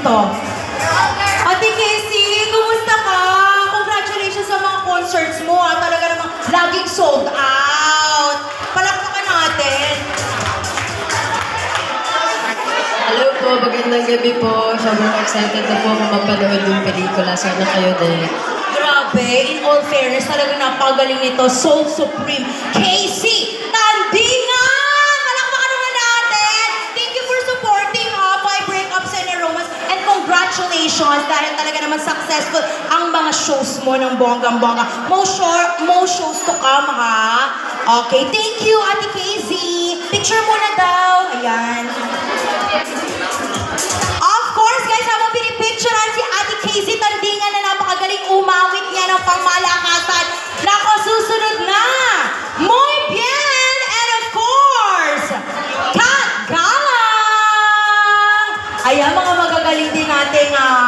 dito. Ate Casey, kumusta ka? Congratulations sa mga concerts mo. Ah. Talaga namang laging sold out. Palakpakan natin. Hello po, magandang gabi po. Sobrang excited na po ako mapanood yung pelikula. Sana kayo din. Grabe, in all fairness, talaga napagaling nito. Soul Supreme. Casey congratulations dahil talaga naman successful ang mga shows mo ng bonggang-bongga. More, short, more shows to come, ha? Okay, thank you, Ate Casey. Picture muna daw. Ayan. Of course, guys, habang pinipicturean si Ate Casey Tandingan na napakagaling umawit niya ng pangmalakasan. Nako, susunod na! Muy bien! And of course, Kat Ayan, mga magagaling din nating friends.